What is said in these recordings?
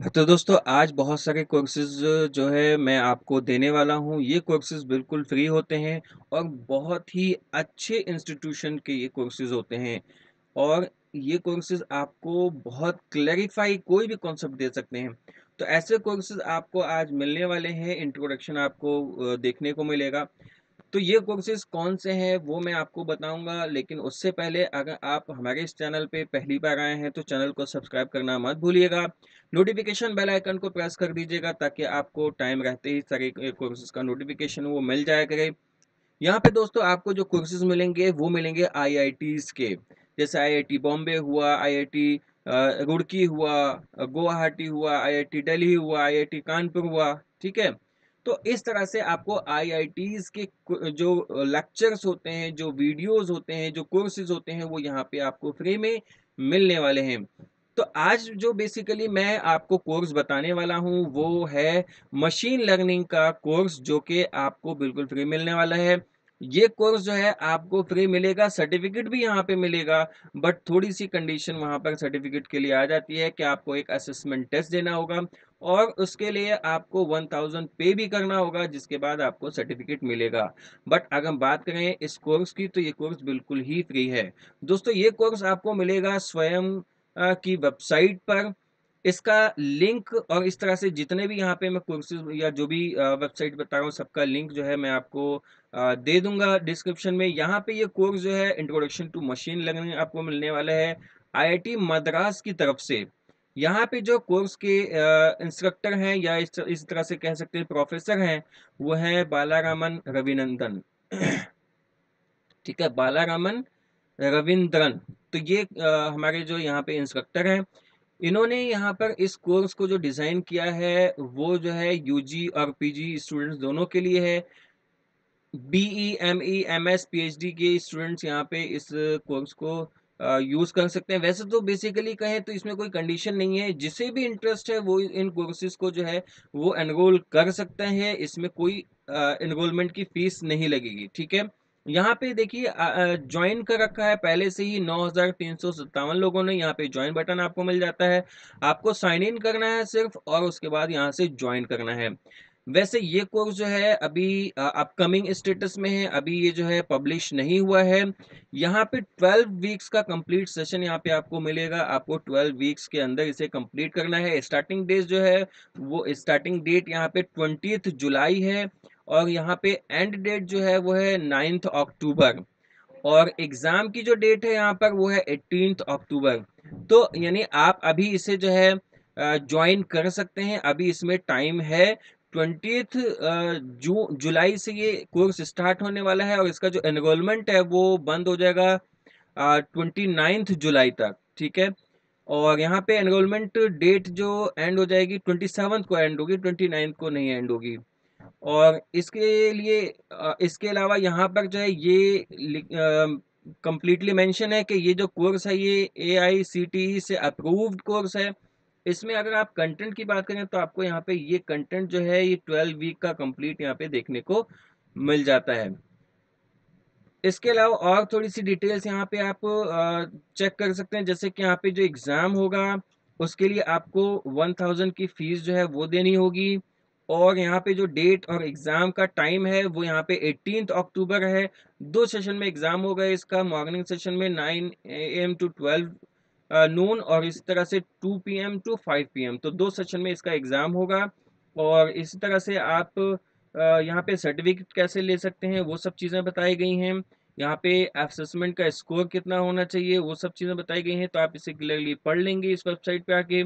तो दोस्तों आज बहुत सारे कोर्सेज़ जो है मैं आपको देने वाला हूँ। ये कोर्सेज़ बिल्कुल फ्री होते हैं और बहुत ही अच्छे इंस्टीट्यूशन के ये कोर्सेज़ होते हैं और ये कोर्सेज़ आपको बहुत क्लैरिफ़ाई कोई भी कॉन्सेप्ट दे सकते हैं। तो ऐसे कोर्सेज़ आपको आज मिलने वाले हैं, इंट्रोडक्शन आपको देखने को मिलेगा। तो ये कोर्सेज़ कौन से हैं वो मैं आपको बताऊँगा लेकिन उससे पहले अगर आप हमारे इस चैनल पे पहली बार आए हैं तो चैनल को सब्सक्राइब करना मत भूलिएगा। नोटिफ़िकेशन बेल आइकन को प्रेस कर दीजिएगा ताकि आपको टाइम रहते ही सारे कोर्सेज़ का नोटिफ़िकेशन वो मिल जाया करे। यहाँ पे दोस्तों आपको जो कोर्सेज़ मिलेंगे वो मिलेंगे आईआईटीज़ के। जैसे आईआईटी बॉम्बे हुआ, आईआईटी रुड़की हुआ, गुवाहाटी हुआ, आईआईटी दिल्ली हुआ, आईआईटी कानपुर हुआ, ठीक है? तो इस तरह से आपको आईआईटीज़ के जो लेक्चर्स होते हैं, जो वीडियोज़ होते हैं, जो कोर्सेज़ होते हैं, वो यहाँ पे आपको फ्री में मिलने वाले हैं। तो आज जो बेसिकली मैं आपको कोर्स बताने वाला हूँ, वो है मशीन लर्निंग का कोर्स जो कि आपको बिल्कुल फ्री मिलने वाला है। ये कोर्स जो है आपको फ्री मिलेगा, सर्टिफ़िकेट भी यहाँ पे मिलेगा, बट थोड़ी-सी कंडीशन वहाँ पर सर्टिफ़िकेट के लिए आ जाती है कि आपको एक असेसमेंट टेस्ट देना होगा और उसके लिए आपको 1000 पे भी करना होगा, जिसके बाद आपको सर्टिफ़िकेट मिलेगा। बट अगर हम बात करें इस कोर्स की, तो ये कोर्स बिल्कुल ही फ्री है। दोस्तों, ये कोर्स आपको मिलेगा स्वयं की वेबसाइट पर। इसका लिंक और इस तरह से जितने भी यहाँ पे मैं कोर्सेज़ या जो भी वेबसाइट बता रहा हूँ, सबका लिंक जो है मैं आपको दे दूँगा डिस्क्रिप्शन में। यहाँ पे ये कोर्स जो है इंट्रोडक्शन टू मशीन लर्निंग आपको मिलने वाला है, आईआईटी मद्रास की तरफ़ से। यहाँ पे जो कोर्स के इंस्ट्रक्टर हैं या इस तरह से कह सकते हैं प्रोफ़ेसर हैं, वो है बालारामन रविनंदन। ठीक है, बालारामन रविंद्रन। तो ये अ, हमारे जो यहाँ पे इंस्ट्रक्टर हैं, इन्होंने यहाँ पर इस कोर्स को जो डिज़ाइन किया है, वो जो है यूजी और पीजी स्टूडेंट्स दोनों के लिए है। बीई, एमई, एमएस, पीएचडी के स्टूडेंट्स यहाँ पे इस कोर्स को यूज़ कर सकते हैं। वैसे तो बेसिकली कहें तो इसमें कोई कंडीशन नहीं है, जिसे भी इंटरेस्ट है वो इन कोर्सेज़ को जो है वो एनरोल कर सकते हैं इसमें कोई एनरोलमेंट की फ़ीस नहीं लगेगी, ठीक है? यहाँ पे देखिए अ, कर रखा है पहले से ही 9357 लोगों ने, यहाँ पे ज्वाइन बटन आपको मिल जाता है। आपको साइन इन करना है सिर्फ़ और उसके बाद यहाँ से ज्वाइन करना है। वैसे ये कोर्स जो है अभी अपकमिंग स्टेटस में है, अभी ये जो है पब्लिश नहीं हुआ है। यहाँ पे 12 वीक्स का कंप्लीट सेशन यहाँ पे आपको मिलेगा, आपको 12 वीक्स के अंदर इसे कंप्लीट करना है। स्टार्टिंग डेज़ जो है, वो स्टार्टिंग डेट यहाँ पे 20th जुलाई है और यहाँ पे एंड डेट जो है वो है नाइन्थ अक्टूबर और एग्ज़ाम की जो डेट है यहाँ पर वो है 18th अक्टूबर। तो यानी आप अभी इसे जो है ज्वाइन कर सकते हैं, अभी इसमें टाइम है 20th अ, जू जुलाई से ये कोर्स स्टार्ट होने वाला है और इसका जो एनरोलमेंट है वो बंद हो जाएगा ट्वेंटी नाइन्थ जुलाई तक, ठीक है? और यहाँ पे एनरोलमेंट डेट जो एंड हो जाएगी 27th को एंड होगी, 29th को नहीं एंड होगी। और इसके लिए इसके अलावा यहाँ पर जो है ये कंप्लीटली मेंशन है कि ये जो कोर्स है ये एआईसीटीई से अप्रूव्ड कोर्स है। इसमें अगर आप कंटेंट की बात करें तो आपको यहाँ पे ये कंटेंट जो है ये 12 वीक का कंप्लीट यहाँ पे देखने को मिल जाता है। इसके अलावा और थोड़ी-सी डिटेल्स यहाँ पे आप चेक कर सकते हैं जैसे कि यहाँ पे जो एग्ज़ाम होगा उसके लिए आपको 1000 की फ़ीस जो है वो देनी होगी और यहाँ पे जो डेट और एग्ज़ाम का टाइम है वो यहाँ पे 18th अक्टूबर है। दो सेशन में एग्ज़ाम होगा इसका मॉर्निंग सेशन में 9 एम टू 12 अ, नून और इसी तरह से 2 पीएम टू 5 पीएम तो दो सेशन में इसका एग्ज़ाम होगा और इसी तरह से आप यहाँ पे सर्टिफ़िकेट कैसे ले सकते हैं, वो सब चीज़ें बताई गई हैं। यहाँ पे असेसमेंट का स्कोर कितना होना चाहिए, वो सब चीज़ें बताई गई हैं तो आप इसे क्लियरली पढ़ लेंगे इस वेबसाइट पे आके।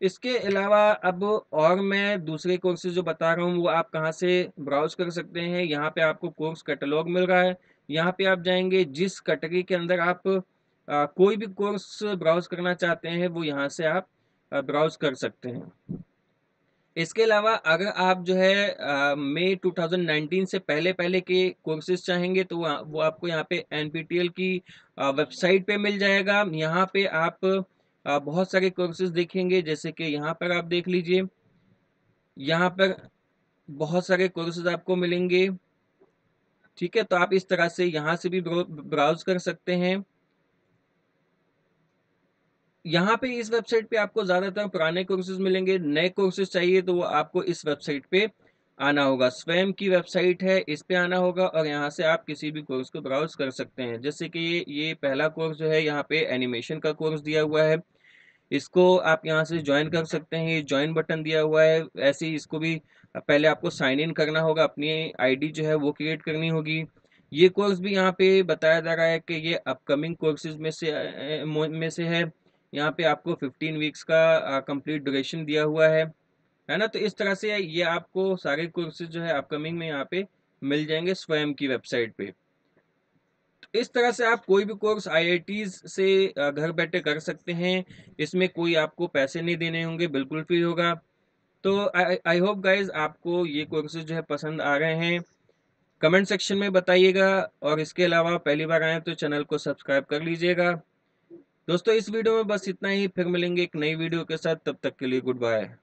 इसके अलावा अब और मैं दूसरे कोर्सेज़ जो बता रहा हूँ, वो आप कहाँ से ब्राउज़ कर सकते हैं। यहाँ पे आपको कोर्स कैटलॉग मिल रहा है। यहाँ पे आप जाएँगे, जिस कैटेगरी के अंदर आप अ, कोई भी कोर्स ब्राउज़ करना चाहते हैं वो यहाँ से आप ब्राउज़ कर सकते हैं। इसके अलावा अगर आप जो है मई 2019 से पहले-पहले के कोर्सेज़ चाहेंगे तो वो आपको यहाँ पे एनपीटीईएल की वेबसाइट पे मिल जाएगा। यहाँ पे आप अ, बहुत सारे कोर्सेज़ देखेंगे जैसे कि यहाँ पर आप देख लीजिए। यहाँ पर बहुत सारे कोर्सेज़ आपको मिलेंगे। ठीक है? तो आप इस तरह से यहाँ से भी ब्राउज़ कर सकते हैं। यहाँ पे इस वेबसाइट पे आपको ज़्यादातर पुराने कोर्सेज मिलेंगे, नए कोर्सेज चाहिए तो वो आपको इस वेबसाइट पे आना होगा। स्वयं की वेबसाइट है, इस पे आना होगा और यहाँ से आप किसी भी कोर्स को ब्राउज कर सकते हैं। जैसे कि ये ये पहला कोर्स जो है, यहाँ पे एनिमेशन का कोर्स दिया हुआ है। इसको आप यहाँ से ज्वाइन कर सकते हैं, ये ज्वाइन बटन दिया हुआ है। ऐसे ही इसको भी पहले आपको साइन इन करना होगा, अपनी आईडी जो है वो क्रिएट करनी होगी। ये कोर्स भी यहाँ पे बताया जा रहा है कि ये अपकमिंग कोर्सेज में से में से है। यहाँ पे आपको 15 वीक्स का कंप्लीट ड्यूरेशन दिया हुआ है। है ना? तो इस तरह से ये आपको सारे कोर्सेज जो है अपकमिंग में यहाँ पे मिल जाएँगे स्वयं की वेबसाइट पे। तो इस तरह से आप कोई भी कोर्स आई से घर बैठे कर सकते हैं। इसमें कोई आपको पैसे नहीं देने होंगे, बिल्कुल फ्री होगा। तो आई होप गाइज़ आपको ये कोर्सेज जो है पसंद आ रहे हैं। कमेंट सेक्शन में बताइएगा और इसके अलावा पहली बार आए तो चैनल को सब्सक्राइब कर लीजिएगा। दोस्तों, इस वीडियो में बस इतना ही। फिर मिलेंगे एक नई वीडियो के साथ। तब तक के लिए गुड बाय।